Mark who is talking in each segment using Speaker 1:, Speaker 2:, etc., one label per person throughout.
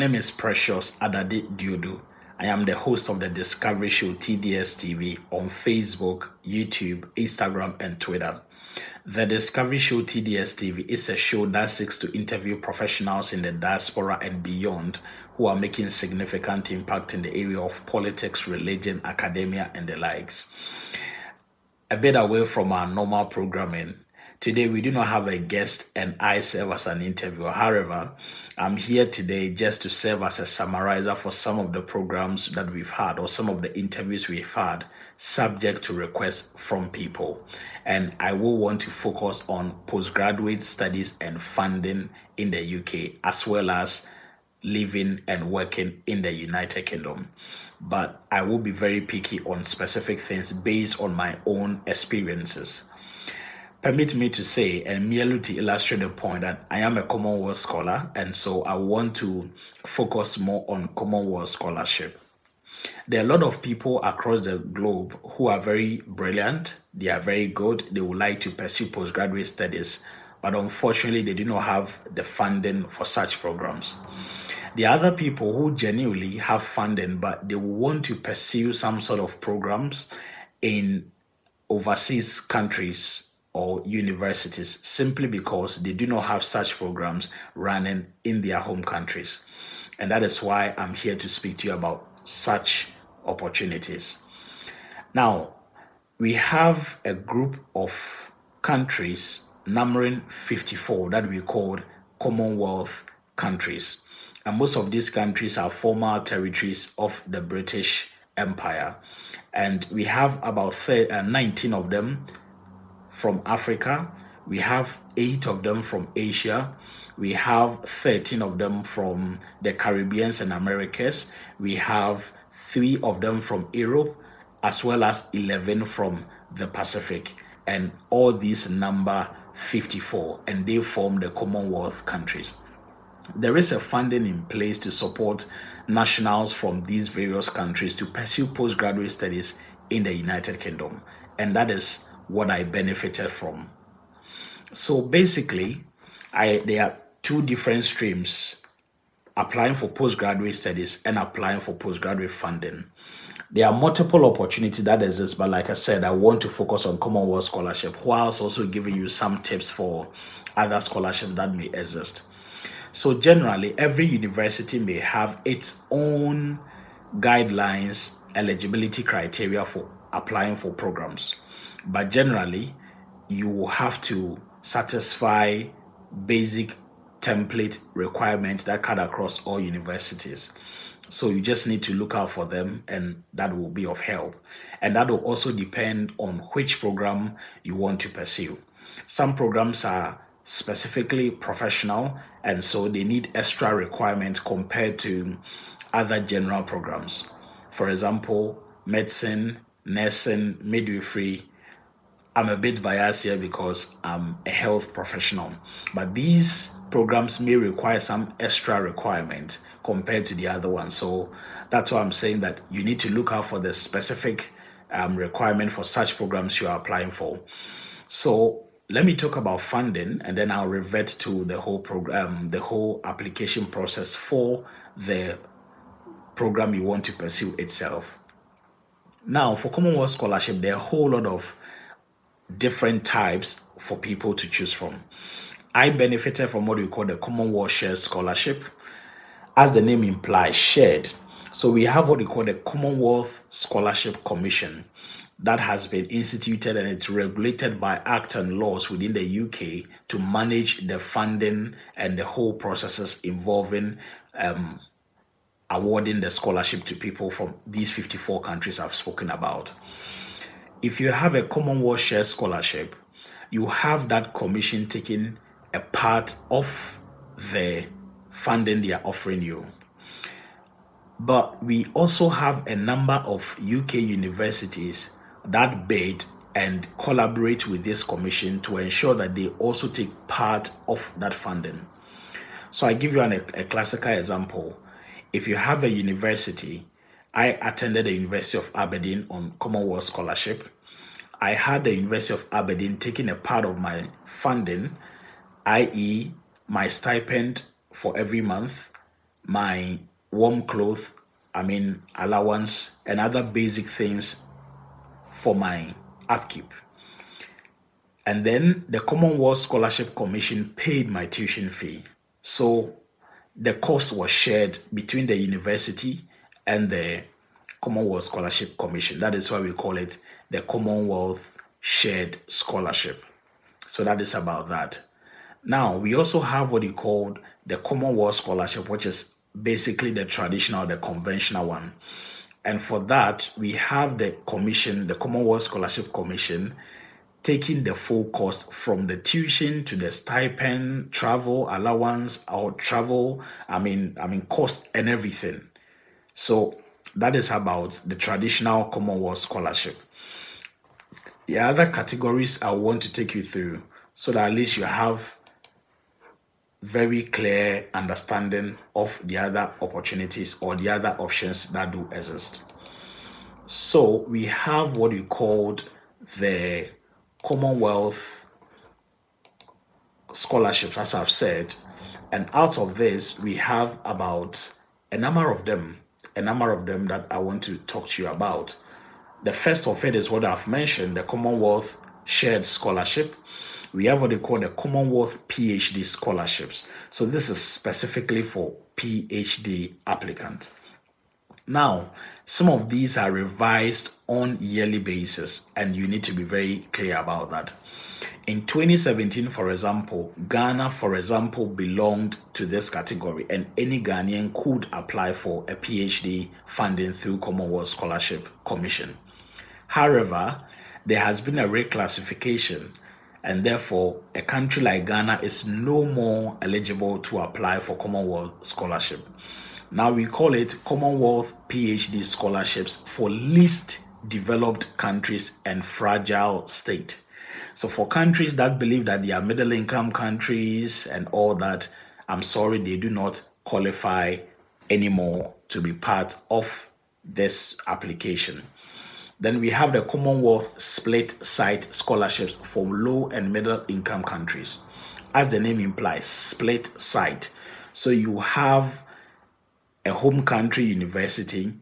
Speaker 1: Name is Precious Adade Diodu. I am the host of the Discovery Show TDS TV on Facebook, YouTube, Instagram, and Twitter. The Discovery Show TDS TV is a show that seeks to interview professionals in the diaspora and beyond who are making significant impact in the area of politics, religion, academia, and the likes. A bit away from our normal programming, Today, we do not have a guest and I serve as an interviewer. However, I'm here today just to serve as a summarizer for some of the programs that we've had or some of the interviews we've had, subject to requests from people. And I will want to focus on postgraduate studies and funding in the UK, as well as living and working in the United Kingdom. But I will be very picky on specific things based on my own experiences. Permit me to say and merely to illustrate the point that I am a Commonwealth scholar and so I want to focus more on Commonwealth scholarship. There are a lot of people across the globe who are very brilliant, they are very good, they would like to pursue postgraduate studies, but unfortunately, they do not have the funding for such programs. The other people who genuinely have funding, but they want to pursue some sort of programs in overseas countries or universities simply because they do not have such programs running in their home countries. And that is why I'm here to speak to you about such opportunities. Now, we have a group of countries numbering 54 that we call Commonwealth countries. And most of these countries are former territories of the British Empire. And we have about 30, uh, 19 of them from Africa. We have eight of them from Asia. We have 13 of them from the Caribbeans and Americas. We have three of them from Europe, as well as 11 from the Pacific. And all these number 54, and they form the Commonwealth countries. There is a funding in place to support nationals from these various countries to pursue postgraduate studies in the United Kingdom. And that is what I benefited from. So basically, I there are two different streams applying for postgraduate studies and applying for postgraduate funding. There are multiple opportunities that exist, but like I said, I want to focus on Commonwealth scholarship whilst also giving you some tips for other scholarships that may exist. So generally, every university may have its own guidelines, eligibility criteria for applying for programs but generally you will have to satisfy basic template requirements that cut across all universities. So you just need to look out for them and that will be of help. And that will also depend on which program you want to pursue. Some programs are specifically professional and so they need extra requirements compared to other general programs. For example medicine nursing midwifery I'm a bit biased here because I'm a health professional, but these programs may require some extra requirement compared to the other ones. So that's why I'm saying that you need to look out for the specific um, requirement for such programs you are applying for. So let me talk about funding and then I'll revert to the whole program, the whole application process for the program you want to pursue itself. Now, for Commonwealth Scholarship, there are a whole lot of different types for people to choose from. I benefited from what we call the Commonwealth Scholarship. As the name implies, shared. So we have what we call the Commonwealth Scholarship Commission that has been instituted and it's regulated by act and laws within the UK to manage the funding and the whole processes involving um, awarding the scholarship to people from these 54 countries I've spoken about if you have a Commonwealth Share Scholarship, you have that commission taking a part of the funding they are offering you. But we also have a number of UK universities that bid and collaborate with this commission to ensure that they also take part of that funding. So I give you an, a classical example. If you have a university I attended the University of Aberdeen on Commonwealth Scholarship. I had the University of Aberdeen taking a part of my funding, i.e., my stipend for every month, my warm clothes, I mean allowance, and other basic things for my upkeep. And then the Commonwealth Scholarship Commission paid my tuition fee. So the cost was shared between the university and the Commonwealth Scholarship Commission. That is why we call it the Commonwealth Shared Scholarship. So that is about that. Now, we also have what you call the Commonwealth Scholarship, which is basically the traditional, the conventional one. And for that, we have the commission, the Commonwealth Scholarship Commission, taking the full cost from the tuition to the stipend, travel allowance, or travel, I mean, I mean, cost and everything. So that is about the traditional Commonwealth Scholarship. The other categories I want to take you through so that at least you have very clear understanding of the other opportunities or the other options that do exist. So we have what we called the Commonwealth scholarships, as I've said, and out of this, we have about a number of them, a number of them that I want to talk to you about. The first of it is what I've mentioned the Commonwealth Shared Scholarship, we have what they call the Commonwealth PhD scholarships. So this is specifically for PhD applicant. Now, some of these are revised on yearly basis and you need to be very clear about that. In 2017, for example, Ghana, for example, belonged to this category and any Ghanaian could apply for a PhD funding through Commonwealth Scholarship Commission. However, there has been a reclassification and therefore a country like Ghana is no more eligible to apply for Commonwealth scholarship. Now we call it Commonwealth PhD scholarships for least developed countries and fragile state. So for countries that believe that they are middle income countries and all that, I'm sorry they do not qualify anymore to be part of this application. Then we have the Commonwealth Split Site Scholarships for low and middle income countries. As the name implies, split site. So you have a home country university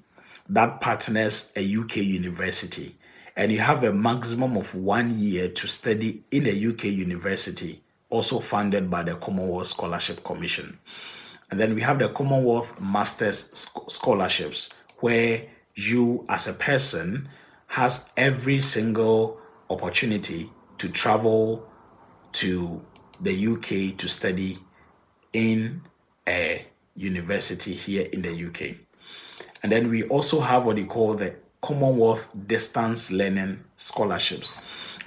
Speaker 1: that partners a UK university, and you have a maximum of one year to study in a UK university, also funded by the Commonwealth Scholarship Commission. And then we have the Commonwealth Masters Scholarships, where you, as a person, has every single opportunity to travel to the UK to study in a university here in the UK. And then we also have what you call the Commonwealth Distance Learning Scholarships.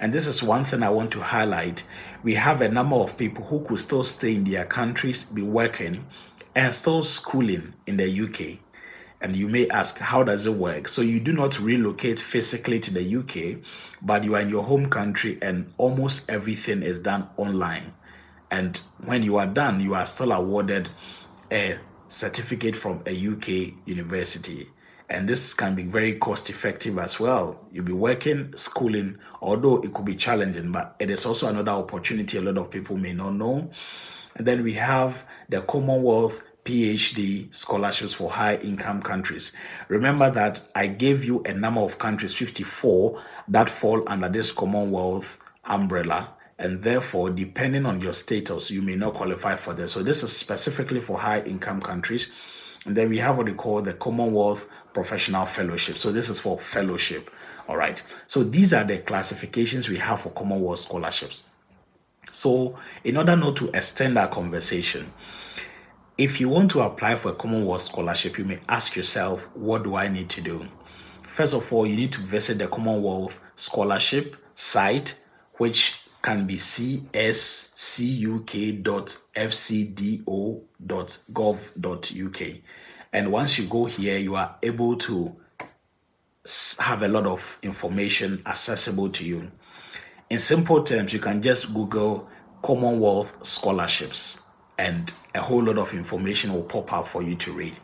Speaker 1: And this is one thing I want to highlight. We have a number of people who could still stay in their countries, be working, and still schooling in the UK. And you may ask, how does it work? So you do not relocate physically to the UK, but you are in your home country and almost everything is done online. And when you are done, you are still awarded a certificate from a UK university. And this can be very cost effective as well. You'll be working, schooling, although it could be challenging, but it is also another opportunity a lot of people may not know. And then we have the Commonwealth PhD scholarships for high income countries. Remember that I gave you a number of countries, 54, that fall under this Commonwealth umbrella. And therefore, depending on your status, you may not qualify for this. So, this is specifically for high income countries. And then we have what we call the Commonwealth Professional Fellowship. So, this is for fellowship. All right. So, these are the classifications we have for Commonwealth scholarships. So, in order not to extend our conversation, if you want to apply for a Commonwealth scholarship, you may ask yourself, what do I need to do? First of all, you need to visit the Commonwealth scholarship site, which can be cscuk.fcdo.gov.uk. And once you go here, you are able to have a lot of information accessible to you. In simple terms, you can just Google Commonwealth scholarships and a whole lot of information will pop up for you to read.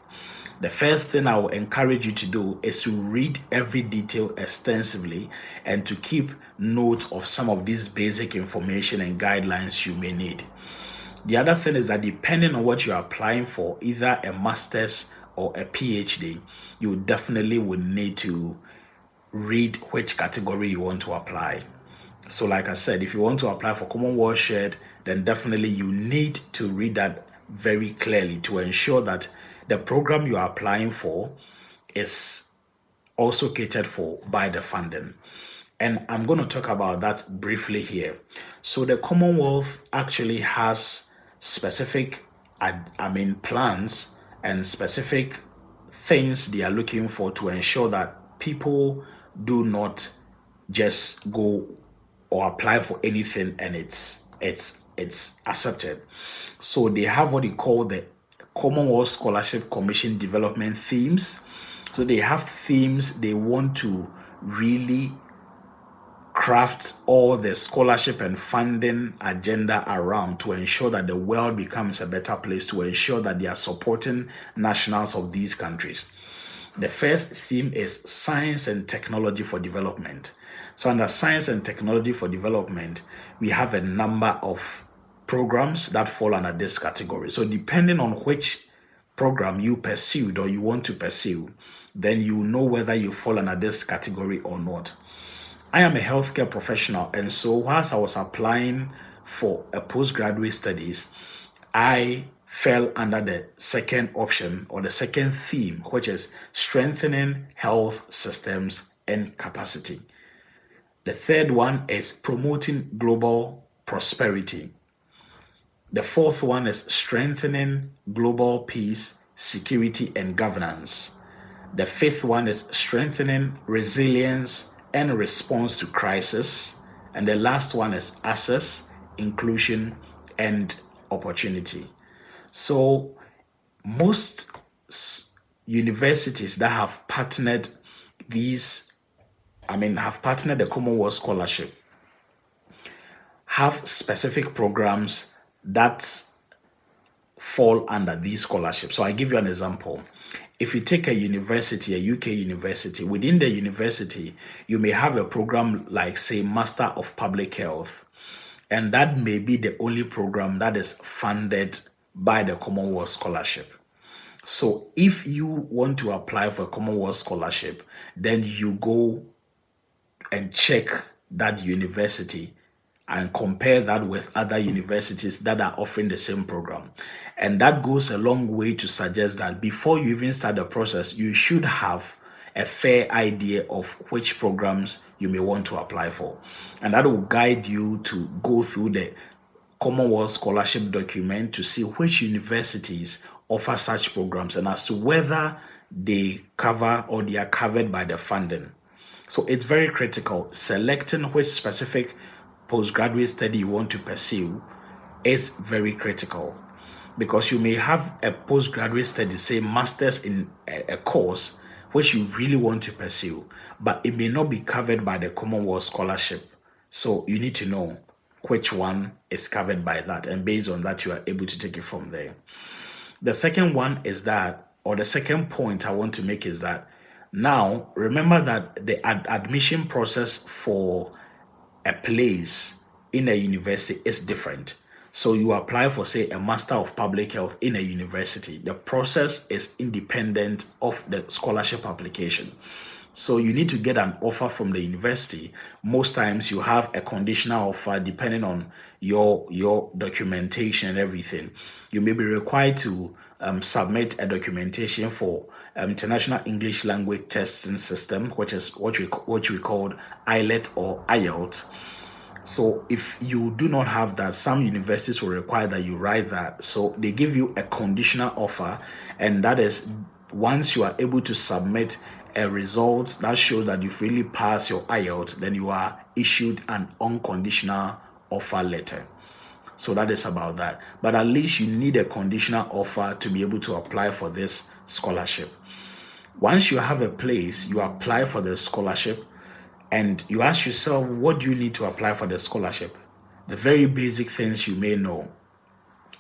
Speaker 1: The first thing I will encourage you to do is to read every detail extensively and to keep note of some of these basic information and guidelines you may need. The other thing is that depending on what you're applying for, either a master's or a PhD, you definitely would need to read which category you want to apply. So, like I said, if you want to apply for Commonwealth Shared, then definitely you need to read that very clearly to ensure that the program you are applying for is also catered for by the funding. And I'm going to talk about that briefly here. So, the Commonwealth actually has specific, I mean, plans and specific things they are looking for to ensure that people do not just go or apply for anything and it's it's it's accepted. So they have what they call the Commonwealth Scholarship Commission development themes. So they have themes they want to really craft all the scholarship and funding agenda around to ensure that the world becomes a better place, to ensure that they are supporting nationals of these countries. The first theme is science and technology for development. So, under science and technology for development, we have a number of programs that fall under this category. So, depending on which program you pursued or you want to pursue, then you know whether you fall under this category or not. I am a healthcare professional, and so whilst I was applying for a postgraduate studies, I fell under the second option or the second theme, which is strengthening health systems and capacity. The third one is promoting global prosperity. The fourth one is strengthening global peace, security, and governance. The fifth one is strengthening resilience and response to crisis. And the last one is access, inclusion, and opportunity. So most universities that have partnered these, I mean, have partnered the Commonwealth Scholarship have specific programs that fall under these scholarships. So I give you an example. If you take a university, a UK university, within the university, you may have a program like, say, Master of Public Health, and that may be the only program that is funded by the Commonwealth Scholarship. So if you want to apply for a Commonwealth Scholarship, then you go and check that university and compare that with other universities that are offering the same program. And that goes a long way to suggest that before you even start the process, you should have a fair idea of which programs you may want to apply for. And that will guide you to go through the Commonwealth scholarship document to see which universities offer such programs and as to whether they cover or they are covered by the funding. So it's very critical. Selecting which specific postgraduate study you want to pursue is very critical because you may have a postgraduate study, say masters in a, a course which you really want to pursue, but it may not be covered by the Commonwealth scholarship. So you need to know which one is covered by that. And based on that, you are able to take it from there. The second one is that, or the second point I want to make is that now remember that the ad- admission process for a place in a university is different. So you apply for, say, a Master of Public Health in a university. The process is independent of the scholarship application. So you need to get an offer from the university. Most times you have a conditional offer depending on your your documentation and everything. You may be required to um, submit a documentation for um, International English Language Testing System, which is what we what we call IELTS or IELTS. So if you do not have that, some universities will require that you write that. So they give you a conditional offer, and that is once you are able to submit a result that shows that you've really passed your IELTS, then you are issued an unconditional offer letter. So that is about that. But at least you need a conditional offer to be able to apply for this scholarship. Once you have a place, you apply for the scholarship and you ask yourself, what do you need to apply for the scholarship? The very basic things you may know.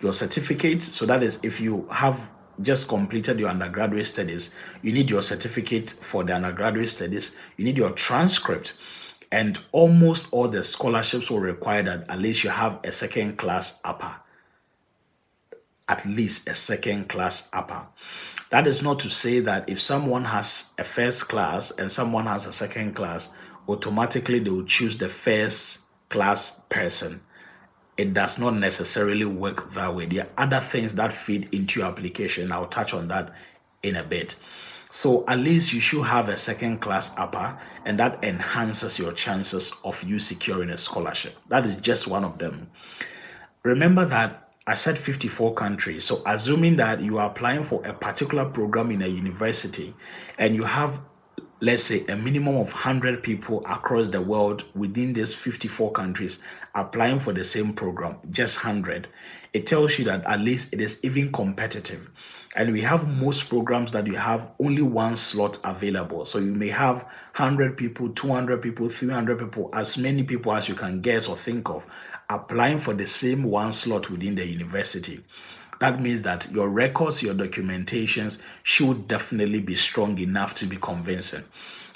Speaker 1: Your certificate, so that is if you have just completed your undergraduate studies, you need your certificate for the undergraduate studies, you need your transcript, and almost all the scholarships will require that at least you have a second class upper. at least a second class upper. That is not to say that if someone has a first class and someone has a second class, automatically they will choose the first class person. It does not necessarily work that way. There are other things that feed into your application. I'll touch on that in a bit. So at least you should have a second class upper and that enhances your chances of you securing a scholarship. That is just one of them. Remember that I said 54 countries. So assuming that you are applying for a particular program in a university and you have let's say a minimum of 100 people across the world within these 54 countries applying for the same program, just 100, it tells you that at least it is even competitive. And we have most programs that you have only one slot available. So you may have 100 people 200 people 300 people as many people as you can guess or think of applying for the same one slot within the university that means that your records your documentations should definitely be strong enough to be convincing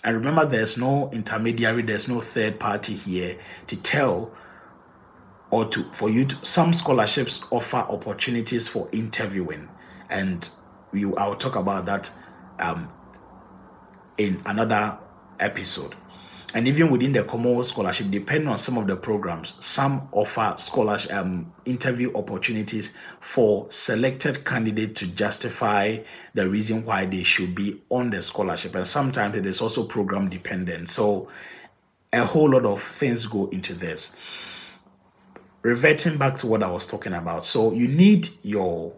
Speaker 1: and remember there's no intermediary there's no third party here to tell or to for you to some scholarships offer opportunities for interviewing and we I'll talk about that um, in another episode. And even within the Commonwealth Scholarship, depending on some of the programs, some offer scholarship um, interview opportunities for selected candidates to justify the reason why they should be on the scholarship. And sometimes it is also program dependent. So a whole lot of things go into this. Reverting back to what I was talking about. So you need your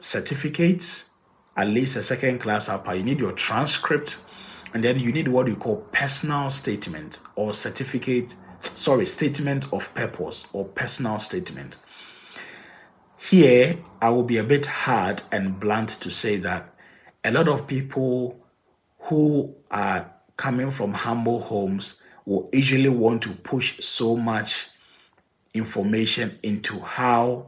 Speaker 1: certificates, at least a second class upper. You need your transcript, and then you need what you call personal statement or certificate, sorry, statement of purpose or personal statement. Here, I will be a bit hard and blunt to say that a lot of people who are coming from humble homes will usually want to push so much information into how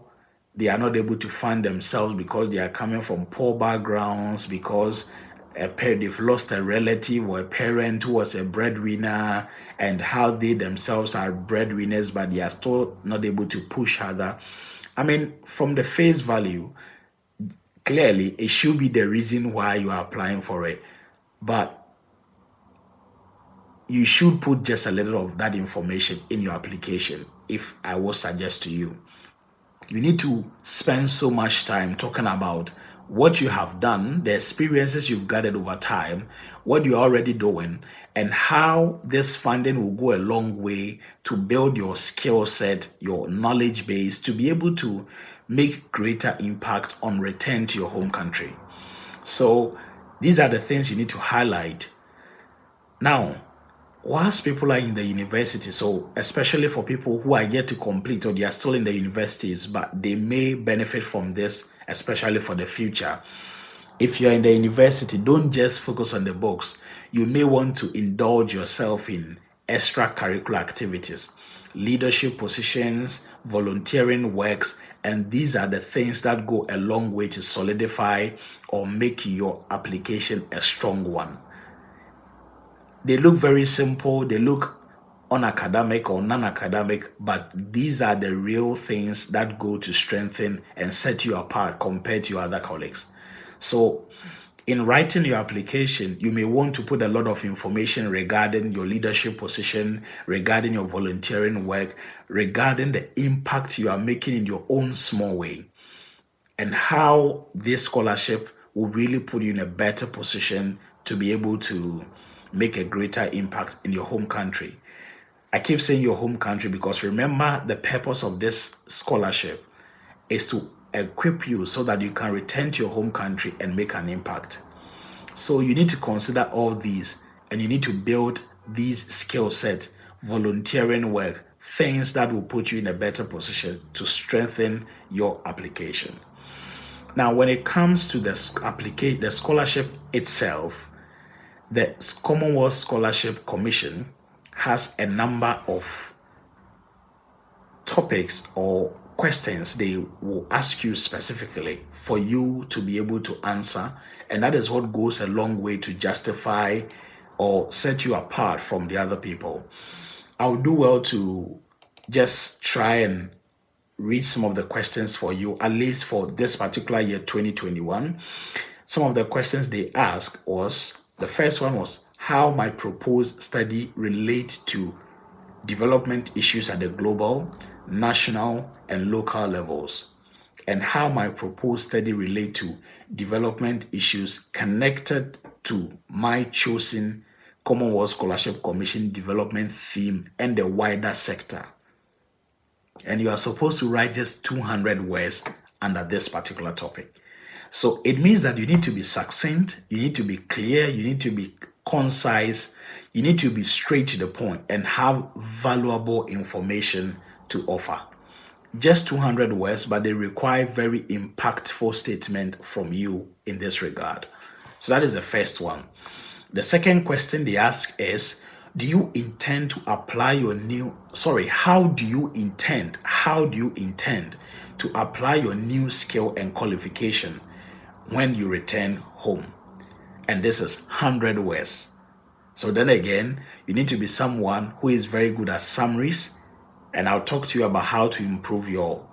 Speaker 1: they are not able to fund themselves because they are coming from poor backgrounds, because a they've lost a relative or a parent who was a breadwinner, and how they themselves are breadwinners, but they are still not able to push harder. I mean, from the face value, clearly it should be the reason why you are applying for it. But you should put just a little of that information in your application if I would suggest to you you need to spend so much time talking about what you have done, the experiences you've gathered over time, what you're already doing, and how this funding will go a long way to build your skill set, your knowledge base, to be able to make greater impact on return to your home country. So these are the things you need to highlight. Now, whilst people are in the university, so especially for people who are yet to complete or they are still in the universities, but they may benefit from this, especially for the future. If you're in the university, don't just focus on the books. You may want to indulge yourself in extracurricular activities, leadership positions, volunteering works, and these are the things that go a long way to solidify or make your application a strong one they look very simple, they look unacademic or non-academic, but these are the real things that go to strengthen and set you apart compared to your other colleagues. So in writing your application, you may want to put a lot of information regarding your leadership position, regarding your volunteering work, regarding the impact you are making in your own small way, and how this scholarship will really put you in a better position to be able to make a greater impact in your home country. I keep saying your home country because remember the purpose of this scholarship is to equip you so that you can return to your home country and make an impact. So you need to consider all these and you need to build these skill sets, volunteering work, things that will put you in a better position to strengthen your application. Now, when it comes to the the scholarship itself, the Commonwealth Scholarship Commission has a number of topics or questions they will ask you specifically for you to be able to answer. And that is what goes a long way to justify or set you apart from the other people. I'll do well to just try and read some of the questions for you, at least for this particular year, 2021. Some of the questions they asked was the first one was how my proposed study relate to development issues at the global, national, and local levels, and how my proposed study relate to development issues connected to my chosen Commonwealth Scholarship Commission development theme and the wider sector. And you are supposed to write just 200 words under this particular topic. So it means that you need to be succinct, you need to be clear, you need to be concise, you need to be straight to the point and have valuable information to offer. Just 200 words, but they require very impactful statement from you in this regard. So that is the first one. The second question they ask is do you intend to apply your new sorry how do you intend how do you intend to apply your new skill and qualification when you return home and this is 100 words. So then again you need to be someone who is very good at summaries and i'll talk to you about how to improve your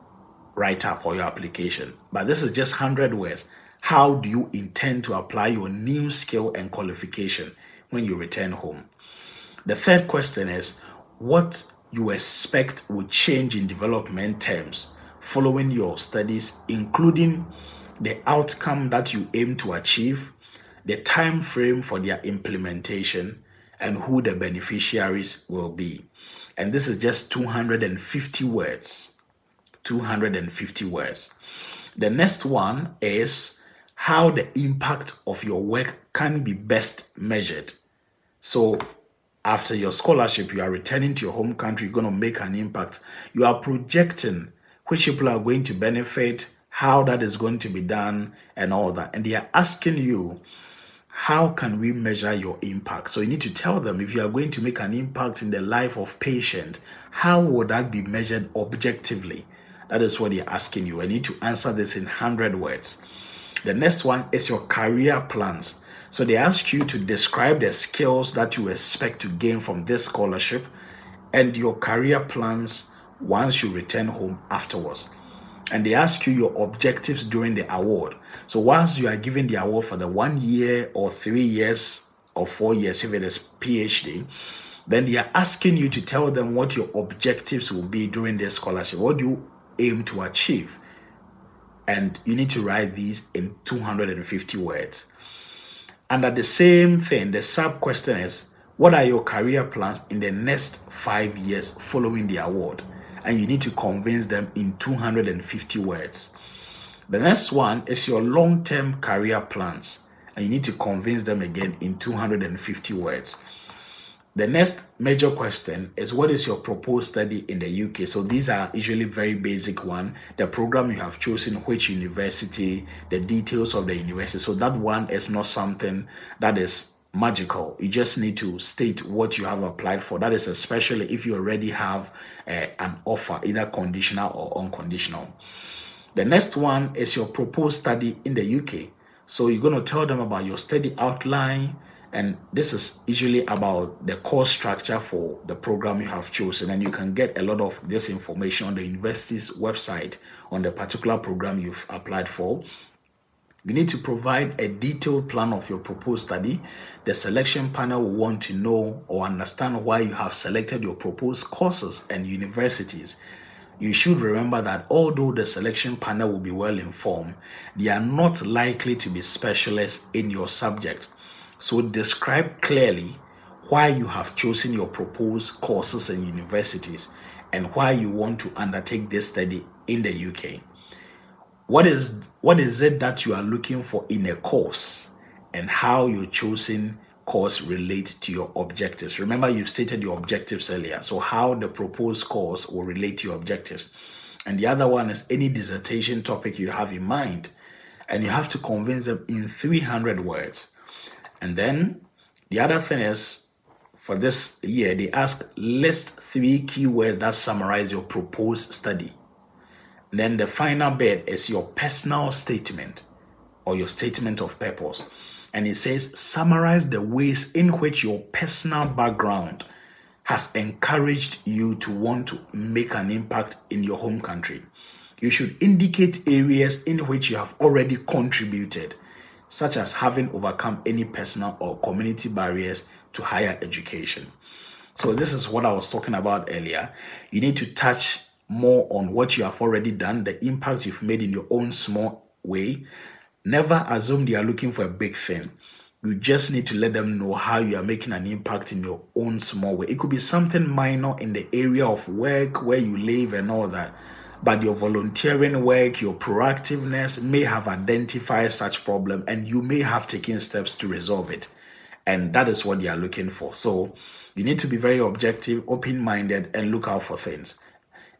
Speaker 1: write-up or your application. But this is just 100 words. How do you intend to apply your new skill and qualification when you return home? The third question is what you expect will change in development terms following your studies, including the outcome that you aim to achieve, the time frame for their implementation, and who the beneficiaries will be. And this is just 250 words. 250 words. The next one is how the impact of your work can be best measured. So after your scholarship, you are returning to your home country, you're going to make an impact. You are projecting which people are going to benefit, how that is going to be done, and all that. And they are asking you, how can we measure your impact? So you need to tell them if you are going to make an impact in the life of patient, how would that be measured objectively? That is what they're asking you. I need to answer this in 100 words. The next one is your career plans. So they ask you to describe the skills that you expect to gain from this scholarship and your career plans once you return home afterwards. And they ask you your objectives during the award. So once you are given the award for the one year or three years or four years, if it is PhD, then they are asking you to tell them what your objectives will be during the scholarship. What do you aim to achieve? And you need to write these in 250 words. Under the same thing, the sub question is what are your career plans in the next five years following the award? And you need to convince them in 250 words. The next one is your long term career plans, and you need to convince them again in 250 words. The next major question is what is your proposed study in the UK? So these are usually very basic one. The program you have chosen, which university, the details of the university. So that one is not something that is magical. You just need to state what you have applied for. That is especially if you already have uh, an offer, either conditional or unconditional. The next one is your proposed study in the UK. So you're going to tell them about your study outline, and this is usually about the course structure for the program you have chosen and you can get a lot of this information on the university's website on the particular program you've applied for you need to provide a detailed plan of your proposed study. The selection panel will want to know or understand why you have selected your proposed courses and universities. You should remember that although the selection panel will be well informed, they are not likely to be specialists in your subject. So describe clearly why you have chosen your proposed courses and universities and why you want to undertake this study in the UK. What is what is it that you are looking for in a course and how you're chosen course relate to your objectives? Remember you've stated your objectives earlier. So how the proposed course will relate to your objectives. And the other one is any dissertation topic you have in mind and you have to convince them in 300 words and then the other thing is for this year, they ask list three keywords that summarize your proposed study. And then the final bit is your personal statement or your statement of purpose. And it says summarize the ways in which your personal background has encouraged you to want to make an impact in your home country. You should indicate areas in which you have already contributed, such as having overcome any personal or community barriers to higher education. So, this is what I was talking about earlier. You need to touch more on what you have already done, the impact you've made in your own small way. Never assume they are looking for a big thing. You just need to let them know how you are making an impact in your own small way. It could be something minor in the area of work, where you live, and all that. But your volunteering work, your proactiveness may have identified such problem and you may have taken steps to resolve it. And that is what they are looking for. So you need to be very objective, open minded, and look out for things.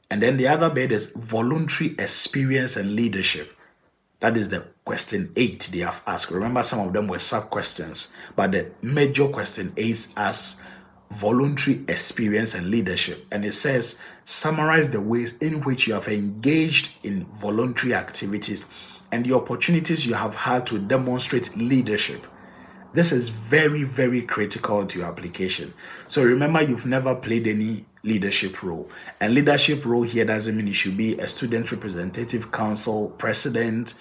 Speaker 1: And then the other bit is voluntary experience and leadership. That is the question eight they have asked. Remember, some of them were sub questions, but the major question is as voluntary experience and leadership. And it says, summarize the ways in which you have engaged in voluntary activities and the opportunities you have had to demonstrate leadership. This is very, very critical to your application. So remember, you've never played any leadership role. And leadership role here doesn't mean you should be a student representative council president,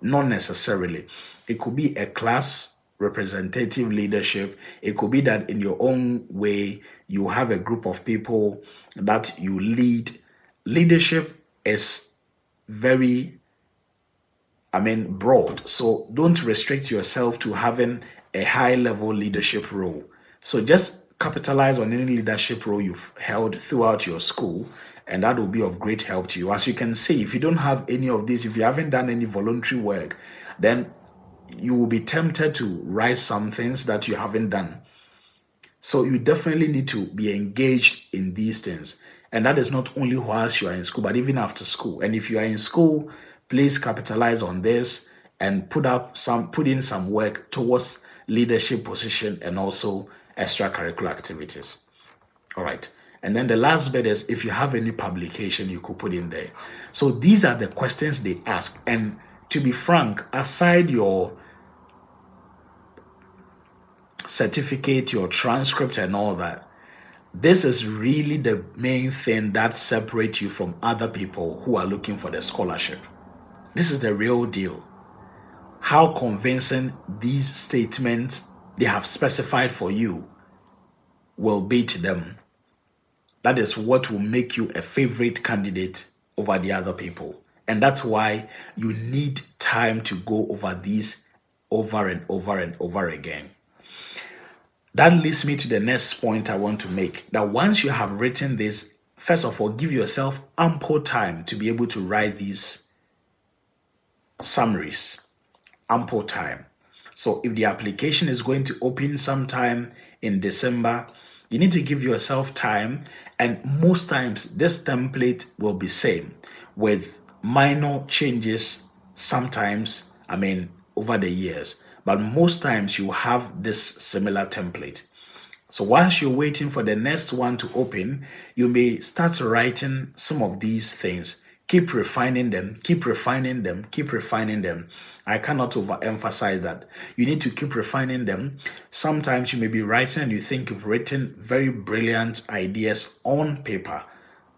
Speaker 1: not necessarily. It could be a class representative leadership. It could be that in your own way, you have a group of people that you lead. Leadership is very, I mean, broad. So don't restrict yourself to having a high level leadership role. So just capitalize on any leadership role you've held throughout your school, and that will be of great help to you. As you can see, if you don't have any of this, if you haven't done any voluntary work, then you will be tempted to write some things that you haven't done. So you definitely need to be engaged in these things. And that is not only whilst you are in school, but even after school. And if you are in school, please capitalize on this and put up some put in some work towards leadership position, and also extracurricular activities. All right. And then the last bit is if you have any publication, you could put in there. So these are the questions they ask. And to be frank, aside your certificate, your transcript, and all that, this is really the main thing that separates you from other people who are looking for the scholarship. This is the real deal how convincing these statements they have specified for you will be to them. That is what will make you a favorite candidate over the other people. And that's why you need time to go over these over and over and over again. That leads me to the next point I want to make that once you have written this, first of all, give yourself ample time to be able to write these summaries ample time. So if the application is going to open sometime in December, you need to give yourself time and most times this template will be same with minor changes sometimes, I mean, over the years. But most times you have this similar template. So whilst you're waiting for the next one to open, you may start writing some of these things. Keep refining them, keep refining them, keep refining them. I cannot overemphasize that. You need to keep refining them. Sometimes you may be writing and you think you've written very brilliant ideas on paper.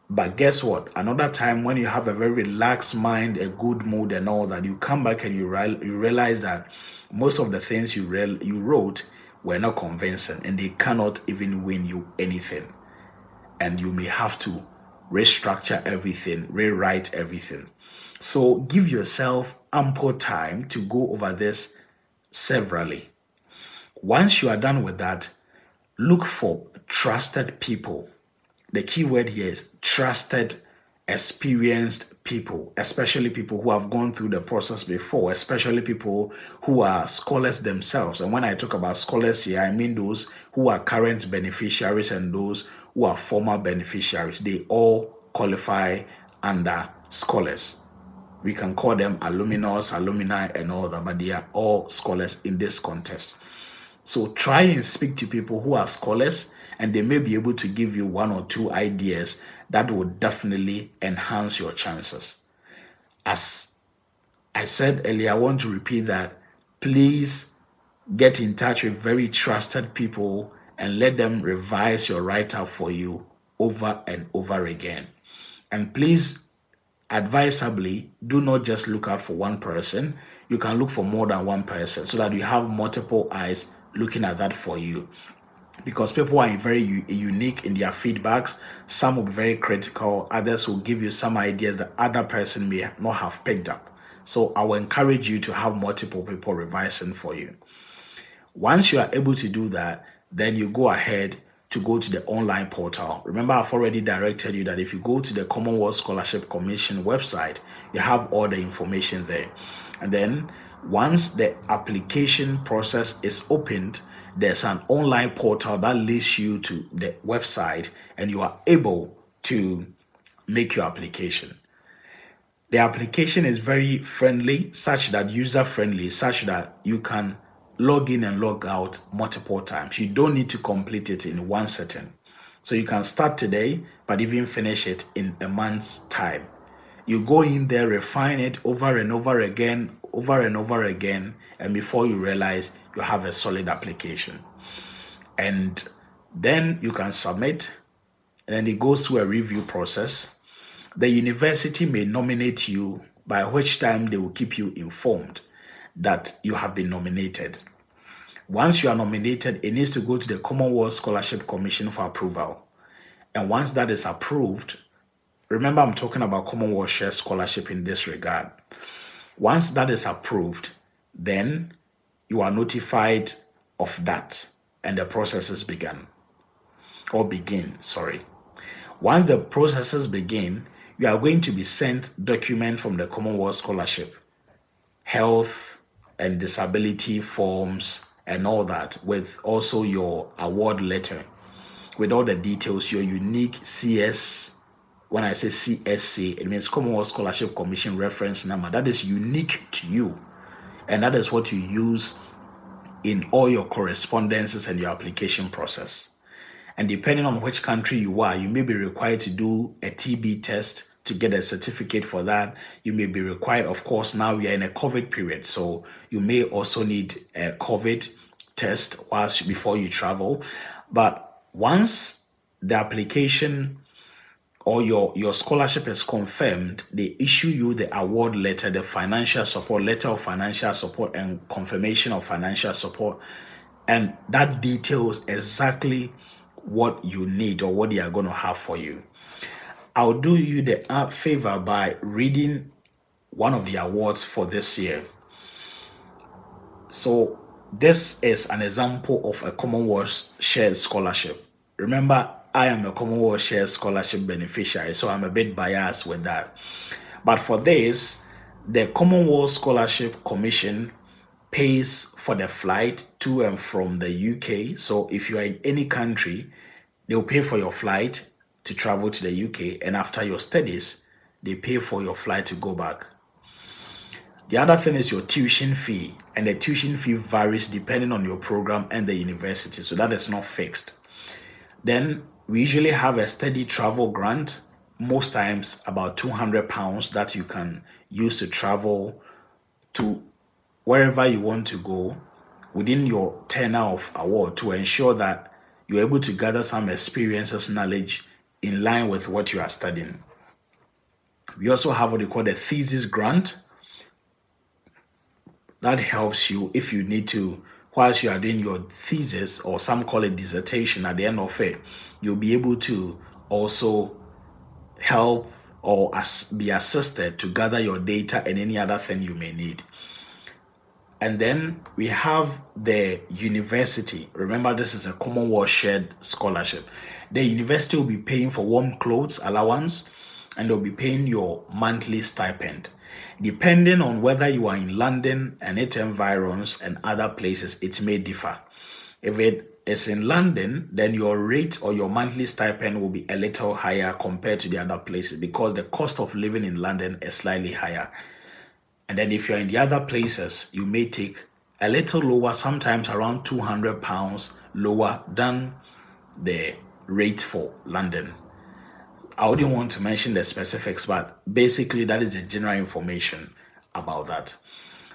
Speaker 1: But guess what? Another time when you have a very relaxed mind, a good mood, and all that, you come back and you, re- you realize that most of the things you, you wrote were not convincing and they cannot even win you anything. And you may have to restructure everything, rewrite everything. So give yourself ample time to go over this severally. Once you are done with that, look for trusted people. The key word here is trusted, experienced people, especially people who have gone through the process before, especially people who are scholars themselves. And when I talk about scholars here, I mean those who are current beneficiaries and those who are former beneficiaries. They all qualify under scholars we can call them alumnus, alumni, and all that, but they are all scholars in this contest. So try and speak to people who are scholars, and they may be able to give you one or two ideas that will definitely enhance your chances. As I said earlier, I want to repeat that please get in touch with very trusted people and let them revise your write up for you over and over again. And please, advisably, do not just look out for one person. You can look for more than one person so that you have multiple eyes looking at that for you because people are very unique in their feedbacks. Some will be very critical, others will give you some ideas that other person may not have picked up. So I will encourage you to have multiple people revising for you. Once you are able to do that, then you go ahead to go to the online portal. Remember, I've already directed you that if you go to the Commonwealth Scholarship Commission website, you have all the information there. And then once the application process is opened, there's an online portal that leads you to the website and you are able to make your application. The application is very friendly, such that user friendly, such that you can log in and log out multiple times. You don't need to complete it in one setting. So you can start today, but even finish it in a month's time. You go in there, refine it over and over again, over and over again, and before you realize you have a solid application. And then you can submit, and it goes through a review process. The university may nominate you, by which time they will keep you informed that you have been nominated. Once you are nominated, it needs to go to the Commonwealth Scholarship Commission for approval. And once that is approved, remember I'm talking about Commonwealth Share Scholarship in this regard. Once that is approved, then you are notified of that and the processes begin or begin sorry once the processes begin you are going to be sent document from the commonwealth scholarship health and disability forms and all that with also your award letter with all the details your unique cs when i say csc it means commonwealth scholarship commission reference number that is unique to you and that is what you use in all your correspondences and your application process. And depending on which country you are, you may be required to do a TB test to get a certificate for that. You may be required, of course, now we are in a COVID period, so you may also need a COVID test whilst before you travel. But once the application or your, your scholarship is confirmed, they issue you the award letter, the financial support, letter of financial support, and confirmation of financial support. And that details exactly what you need or what they are going to have for you. I'll do you the uh, favor by reading one of the awards for this year. So, this is an example of a Commonwealth Shared Scholarship. Remember, I am a Commonwealth Share Scholarship beneficiary, so I'm a bit biased with that. But for this, the Commonwealth Scholarship Commission pays for the flight to and from the UK. So if you are in any country, they'll pay for your flight to travel to the UK, and after your studies, they pay for your flight to go back. The other thing is your tuition fee, and the tuition fee varies depending on your program and the university, so that is not fixed. Then we usually have a steady travel grant, most times about 200 pounds that you can use to travel to wherever you want to go within your tenure of award to ensure that you're able to gather some experiences, knowledge in line with what you are studying. We also have what we call the thesis grant. That helps you if you need to whilst you are doing your thesis or some call it dissertation at the end of it, you'll be able to also help or as, be assisted to gather your data and any other thing you may need. And then we have the university. Remember, this is a Commonwealth shared scholarship. The university will be paying for warm clothes allowance and they'll be paying your monthly stipend. Depending on whether you are in London and its environs and other places, it may differ. If it is in London, then your rate or your monthly stipend will be a little higher compared to the other places because the cost of living in London is slightly higher. And then if you're in the other places, you may take a little lower, sometimes around 200 pounds lower than the rate for London. I wouldn't want to mention the specifics, but basically that is the general information about that.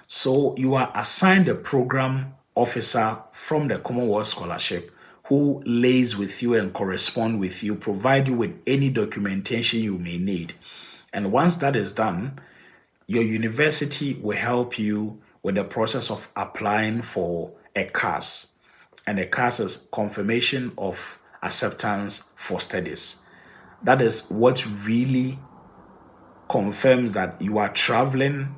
Speaker 1: So you are assigned a program officer from the Commonwealth Scholarship who lays with you and correspond with you, provide you with any documentation you may need. And once that is done, your university will help you with the process of applying for a CAS. And a CAS is confirmation of acceptance for studies. That is what really confirms that you are traveling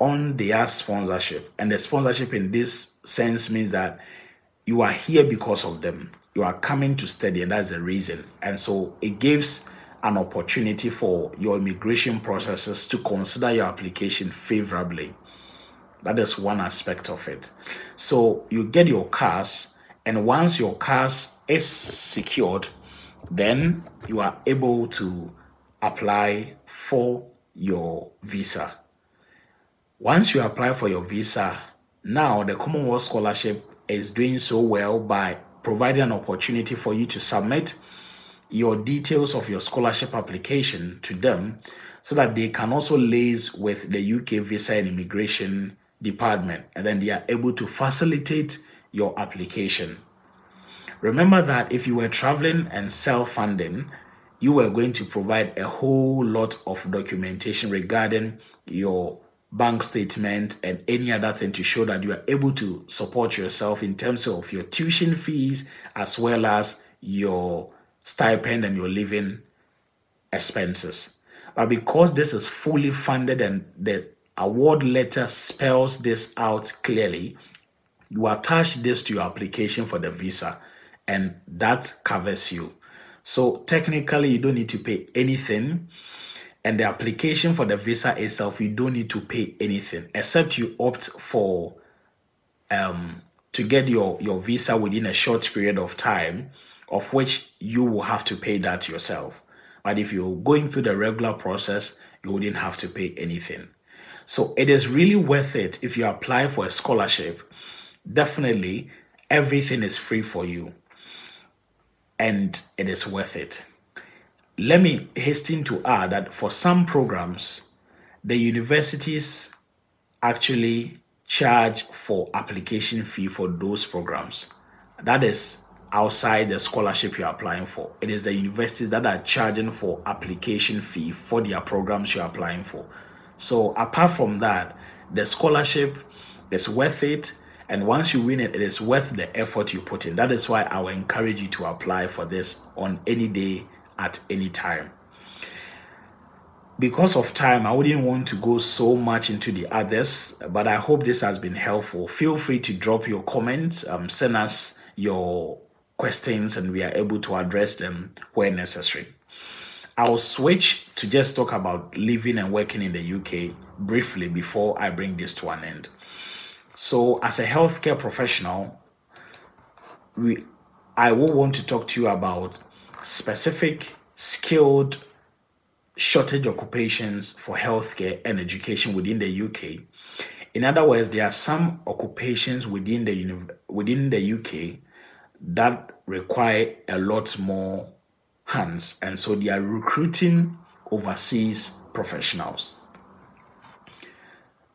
Speaker 1: on their sponsorship. And the sponsorship in this sense means that you are here because of them. You are coming to study, and that's the reason. And so it gives an opportunity for your immigration processes to consider your application favorably. That is one aspect of it. So you get your CAS, and once your CAS is secured, then you are able to apply for your visa. Once you apply for your visa, now the Commonwealth Scholarship is doing so well by providing an opportunity for you to submit your details of your scholarship application to them so that they can also liaise with the UK Visa and Immigration Department and then they are able to facilitate your application. Remember that if you were traveling and self funding, you were going to provide a whole lot of documentation regarding your bank statement and any other thing to show that you are able to support yourself in terms of your tuition fees as well as your stipend and your living expenses. But because this is fully funded and the award letter spells this out clearly, you attach this to your application for the visa and that covers you. So technically, you don't need to pay anything. And the application for the visa itself you don't need to pay anything except you opt for um to get your your visa within a short period of time of which you will have to pay that yourself. But if you're going through the regular process you wouldn't have to pay anything. So it is really worth it if you apply for a scholarship. Definitely everything is free for you and it is worth it let me hasten to add that for some programs, the universities actually charge for application fee for those programs. That is outside the scholarship you're applying for. It is the universities that are charging for application fee for their programs you're applying for. So apart from that, the scholarship is worth it. And once you win it, it is worth the effort you put in. That is why I will encourage you to apply for this on any day at any time. Because of time, I wouldn't want to go so much into the others, but I hope this has been helpful. Feel free to drop your comments, um, send us your questions, and we are able to address them where necessary. I'll switch to just talk about living and working in the UK briefly before I bring this to an end. So, as a healthcare professional, we I will want to talk to you about specific skilled shortage occupations for healthcare and education within the UK. In other words, there are some occupations within the within the UK that require a lot more hands, and so they are recruiting overseas professionals.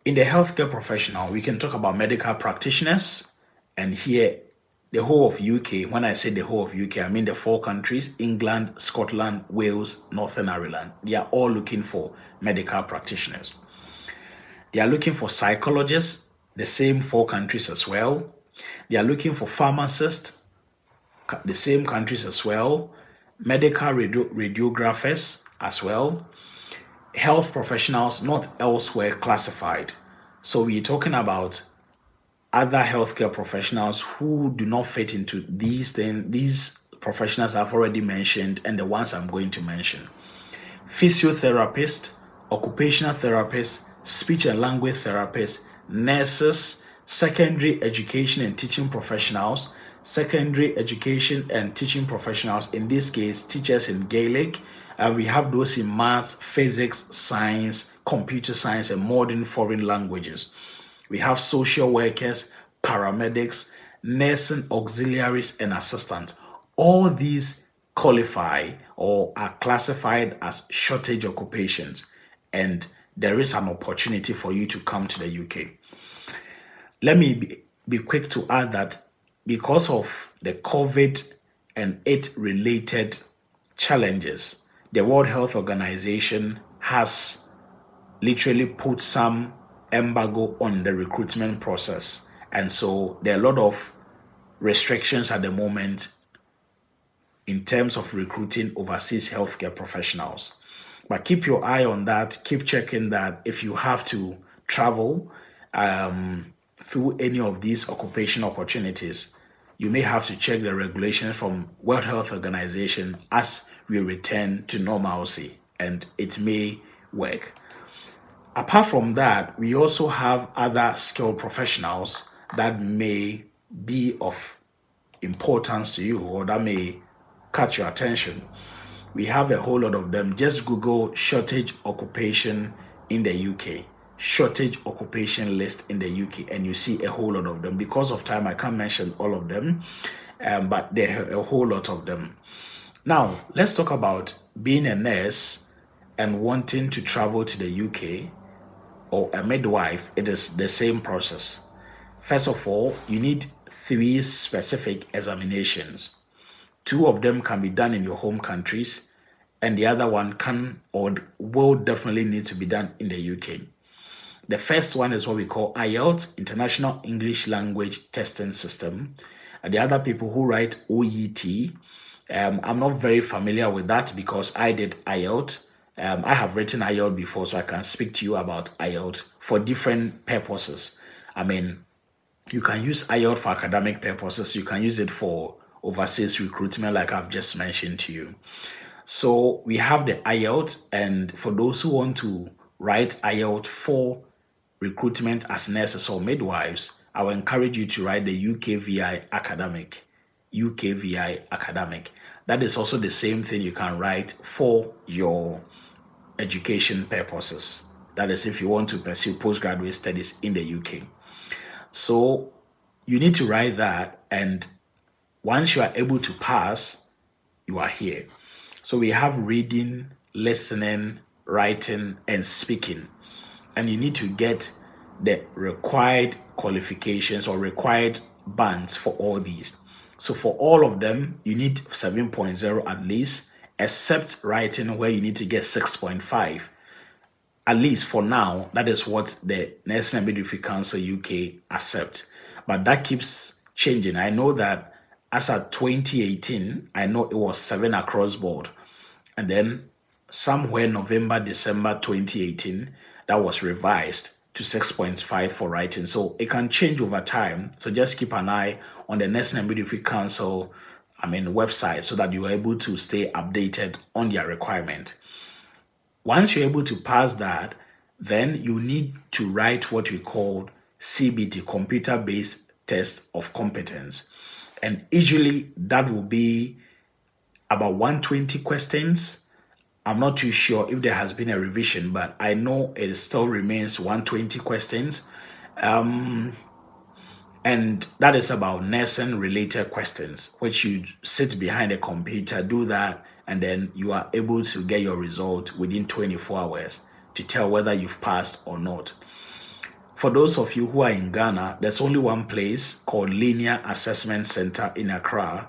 Speaker 1: In the healthcare professional, we can talk about medical practitioners, and here the whole of UK, when I say the whole of UK, I mean the four countries England, Scotland, Wales, Northern Ireland. They are all looking for medical practitioners. They are looking for psychologists, the same four countries as well. They are looking for pharmacists, the same countries as well. Medical radio- radiographers as well. Health professionals not elsewhere classified. So we're talking about other healthcare professionals who do not fit into these things, these professionals I've already mentioned, and the ones I'm going to mention. Physiotherapist, occupational therapist, speech and language therapist, nurses, secondary education and teaching professionals, secondary education and teaching professionals, in this case, teachers in Gaelic, and we have those in maths, physics, science, computer science, and modern foreign languages. We have social workers, paramedics, nursing auxiliaries, and assistants. All these qualify or are classified as shortage occupations, and there is an opportunity for you to come to the UK. Let me be, be quick to add that because of the COVID and its related challenges, the World Health Organization has literally put some embargo on the recruitment process. And so there are a lot of restrictions at the moment in terms of recruiting overseas healthcare professionals. But keep your eye on that. Keep checking that if you have to travel um, through any of these occupation opportunities, you may have to check the regulations from World Health Organization as we return to normalcy, and it may work. Apart from that, we also have other skilled professionals that may be of importance to you or that may catch your attention. We have a whole lot of them. Just Google shortage occupation in the UK, shortage occupation list in the UK, and you see a whole lot of them. Because of time, I can't mention all of them, um, but there are a whole lot of them. Now, let's talk about being a nurse and wanting to travel to the UK or a midwife. It is the same process. First of all, you need three specific examinations. Two of them can be done in your home countries, and the other one can or will definitely need to be done in the UK. The first one is what we call IELTS, International English Language Testing System. And the other people who write OET, um, I'm not very familiar with that because I did IELTS. Um, I have written IELTS before, so I can speak to you about IELTS for different purposes. I mean, you can use IELTS for academic purposes. You can use it for overseas recruitment, like I've just mentioned to you. So we have the IELTS, and for those who want to write IELTS for recruitment as nurses or midwives, I will encourage you to write the UKVI academic. UKVI academic. That is also the same thing you can write for your education purposes. That is, if you want to pursue postgraduate studies in the UK. So you need to write that, and once you are able to pass, you are here. So we have reading, listening, writing, and speaking. And you need to get the required qualifications or required bands for all these. So for all of them, you need 7.0 at least, except writing where you need to get 6.5. At least for now, that is what the and Midwifery Council UK accept. But that keeps changing. I know that as at 2018, I know it was seven across board. And then somewhere November, December 2018, that was revised to 6.5 for writing. So it can change over time. So just keep an eye on the National Midwifery Council, I mean, website so that you are able to stay updated on their requirement. Once you're able to pass that, then you need to write what we call CBT, computer-based test of competence. And usually that will be about 120 questions. I'm not too sure if there has been a revision but i know it still remains 120 questions. Um, and that is about nursing related questions which you sit behind a computer do that and then you are able to get your result within 24 hours to tell whether you've passed or not for those of you who are in Ghana, there's only one place called Linear Assessment Center in Accra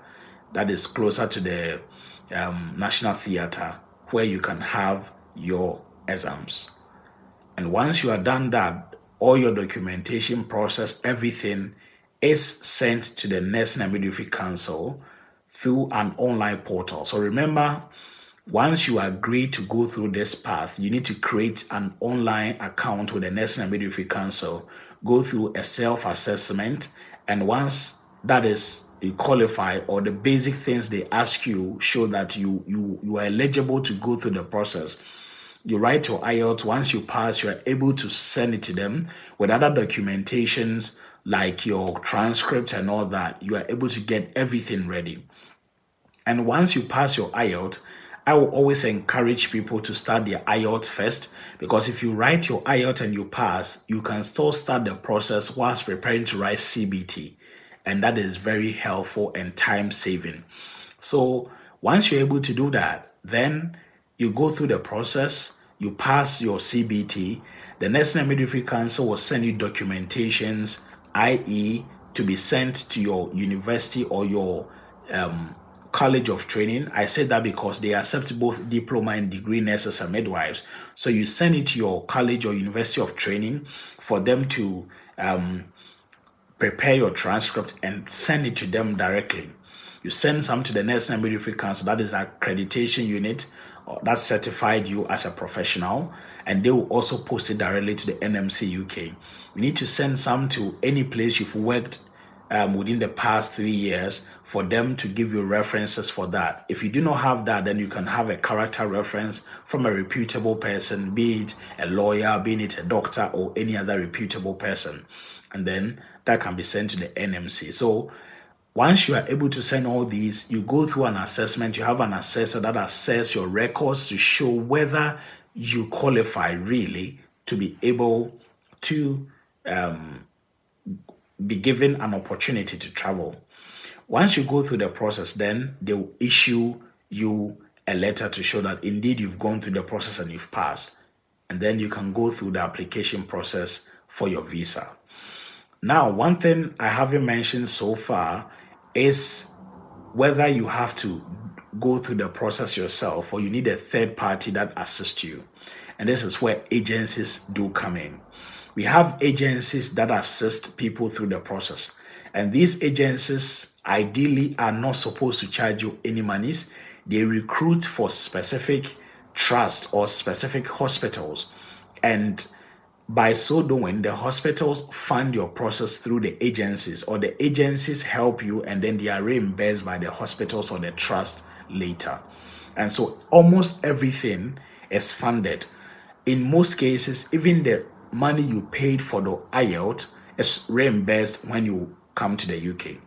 Speaker 1: that is closer to the um, National Theatre where you can have your exams. And once you are done that, all your documentation process, everything is sent to the Nursing and Midwifery Council through an online portal. So remember, once you agree to go through this path, you need to create an online account with the Nursing and Midwifery Council, go through a self assessment, and once that is you qualify or the basic things they ask you show that you you you are eligible to go through the process you write your IELTS once you pass you are able to send it to them with other documentations like your transcripts and all that you are able to get everything ready and once you pass your IELTS I will always encourage people to start their IELTS first because if you write your IELTS and you pass, you can still start the process whilst preparing to write CBT. And that is very helpful and time saving. So once you're able to do that, then you go through the process, you pass your CBT, the National Midwifery Council will send you documentations, i.e., to be sent to your university or your um, college of training. I say that because they accept both diploma and degree nurses and midwives. So you send it to your college or university of training for them to um, prepare your transcript and send it to them directly. You send some to the Nursing and Midwifery Council, that is accreditation unit that certified you as a professional, and they will also post it directly to the NMC UK. You need to send some to any place you've worked um, within the past three years for them to give you references for that. If you do not have that, then you can have a character reference from a reputable person, be it a lawyer, be it a doctor, or any other reputable person. And then that can be sent to the NMC. So once you are able to send all these, you go through an assessment. You have an assessor that assess your records to show whether you qualify really to be able to um, be given an opportunity to travel. Once you go through the process, then they will issue you a letter to show that indeed you've gone through the process and you've passed. And then you can go through the application process for your visa. Now, one thing I haven't mentioned so far is whether you have to go through the process yourself or you need a third party that assists you. And this is where agencies do come in. We have agencies that assist people through the process. And these agencies ideally are not supposed to charge you any monies. They recruit for specific trust or specific hospitals. And by so doing, the hospitals fund your process through the agencies, or the agencies help you and then they are reimbursed by the hospitals or the trust later. And so almost everything is funded. In most cases, even the money you paid for the IELTS is reimbursed when you come to the UK.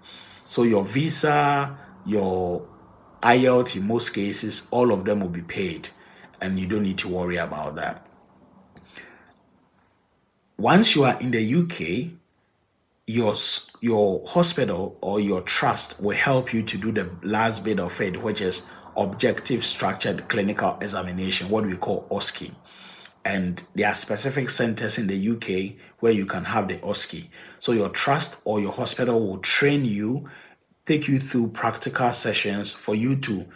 Speaker 1: So your visa, your IELTS in most cases, all of them will be paid and you don't need to worry about that. Once you are in the UK, your your hospital or your trust will help you to do the last bit of it, which is objective structured clinical examination, what we call OSCE and there are specific centers in the UK where you can have the OSCE. So your trust or your hospital will train you, take you through practical sessions for you to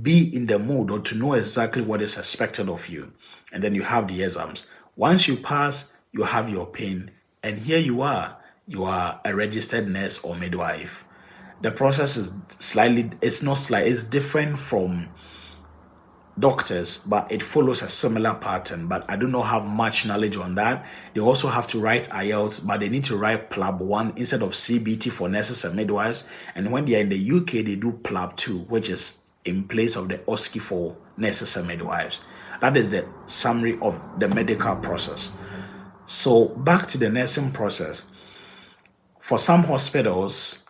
Speaker 1: be in the mood or to know exactly what is expected of you. And then you have the exams. Once you pass, you have your PIN, and here you are. You are a registered nurse or midwife. The process is slightly, it's not slight, it's different from doctors, but it follows a similar pattern. But I do not have much knowledge on that. They also have to write IELTS, but they need to write PLAB 1 instead of CBT for nurses and midwives. And when they are in the UK, they do PLAB 2, which is in place of the OSCE for nurses and midwives. That is the summary of the medical process. So back to the nursing process. For some hospitals,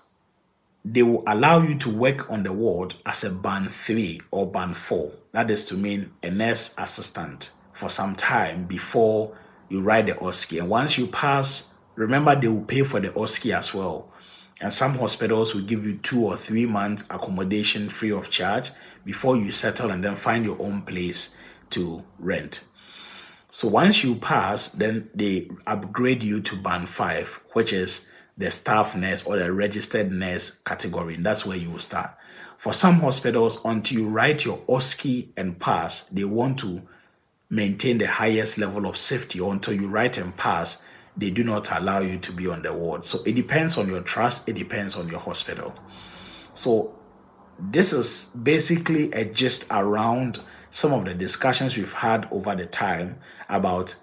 Speaker 1: they will allow you to work on the ward as a band 3 or band 4 that is to mean a nurse assistant for some time before you write the OSCE. And once you pass, remember they will pay for the OSCE as well. And some hospitals will give you two or three months accommodation free of charge before you settle and then find your own place to rent. So once you pass, then they upgrade you to band five, which is the staff nurse or the registered nurse category. And that's where you will start. For some hospitals, until you write your OSCE and pass, they want to maintain the highest level of safety. Until you write and pass, they do not allow you to be on the ward. So it depends on your trust, it depends on your hospital. So this is basically a gist around some of the discussions we've had over the time about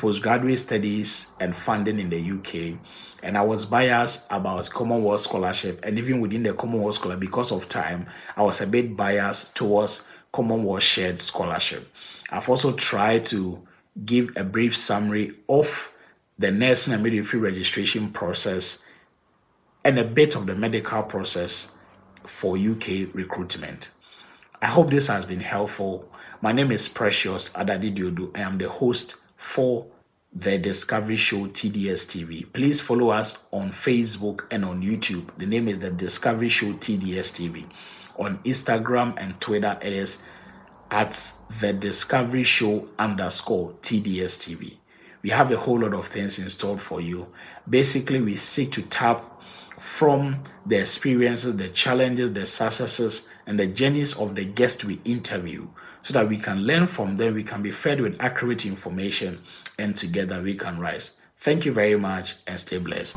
Speaker 1: postgraduate studies and funding in the UK. And I was biased about Commonwealth Scholarship. And even within the Commonwealth Scholarship, because of time, I was a bit biased towards Commonwealth Shared Scholarship. I've also tried to give a brief summary of the nursing and midwifery registration process and a bit of the medical process for UK recruitment. I hope this has been helpful. My name is Precious Adadi Diodu. I am the host for the Discovery Show TDS TV. Please follow us on Facebook and on YouTube. The name is the Discovery Show TDS TV. On Instagram and Twitter, it is at the Discovery Show underscore TDS TV. we have a whole lot of things installed for you. Basically, we seek to tap from the experiences, the challenges, the successes, and the journeys of the guests we interview so that we can learn from them, we can be fed with accurate information, and together we can rise. Thank you very much and stay blessed.